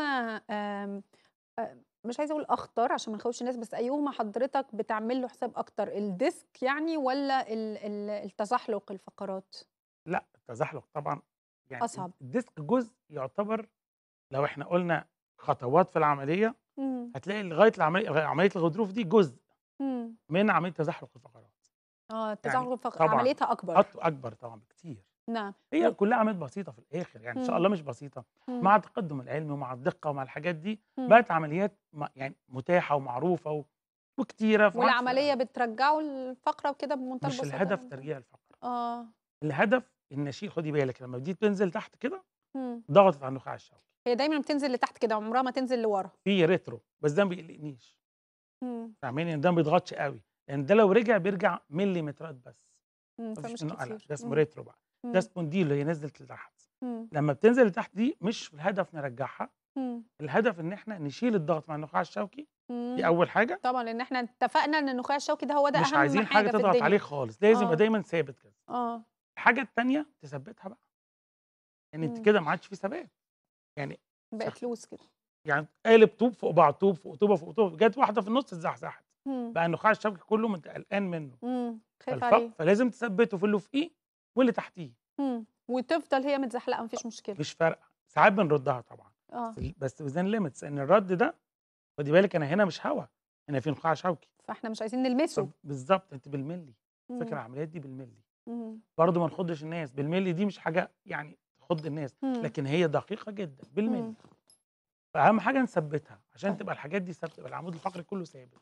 أيهما آمم آآ مش عايزة أقول أخطر عشان ما نخوّفش الناس، بس أيهما حضرتك بتعمل له حساب أكتر، ال disc يعني ال التزحلق الفقرات؟ لأ، التزحلق طبعًا يعني أصعب. ال disc جزء يعتبر لو إحنا قُلنا خطوات في العملية، إمم. هتلاقي لغاية العملية غ عملية الغضروف دي جزء إمم. من عملية تزحلق الفقرات. آه، التزحلق يعني الفق طبعًا عمليتها أكبر. أط أكبر طبعًا بكتير. نعم. هي كلّها عمليات بسيطة في الآخر، يعني إن شاء. الله مش بسيطة، إمم. مع التقدُّم العلمي ومع الدقة ومع الحاجات دي،. بقت عمليات يعني متاحة ومعروفة و عادش والعملية بترجّعه الفقرة وكده بمنتهى مش البساطة الهدف يعني؟ ترجيع الفقرة. آه. الهدف النشيء خُدي بالِك لمّا دي بتنزل تحت كده،. ضغطت على النخاع الشوكي. هي دايمًا بتنزل لتحت كده، عمرها ما تنزل لورا. في ريترو، بس ده ما بيقلقنيش. فاهماني؟ ده ما بيضغطش أوي، لإن ده لو رجع بيرجع مليمترات بس. فيش فمش كتير. ده اسمه. ريترو بقى. إمم. سبونديلو اللي هي نزلت لتحت. لمّا بتنزل لتحت دي مش الهدف نرجّعها،. الهدف إن إحنا نشيل الضغط من النخاع الشوكي، دي إمم. أول حاجة. طبعًا، لإن إحنا اتفقنا إن النخاع الشوكي ده هو ده مش أهم عايزين حاجة حاجة تضغط. عليه خالص، لازم يبقى آه. دايمًا ثابت كده. آه. الحاجة التانية تثبّتها بقى. أنتِ إمم. كده ما عادش في ثبات. يعني بقت loose كده. يعني قالب طوب فوق بعض، طوب فوق طوبة فوق طوبة، جات واحدة في النُص اتزحزحت. بقى النخاع الشوكي كلّه أنتِ قلقان منه. خايف عليه. فلازم تثبّته في اللي فوقيه واللي تحتيه. وتفضل هي متزحلقة ما فيش مشكلة. مش فارقة، ساعات بنردّها طبعًا. آه. بس within limits إن الرَد ده خُدي بالِك أنا هنا مش هوا، هنا في نخاع شوكي. فإحنا مش عايزين نلمسه. طب بالضبط، أنتِ بالملي. إمم. العمليات دي بالملي. برضه ما نخُضّش الناس، بالملي دي مش حاجة يعني تخُض الناس، إمم. لكن هي دقيقة جدًا، بالملي. إمم. فأهم حاجة نثبّتها، عشان. تبقى الحاجات دي يبقى العمود الفقري كلّه ثابت.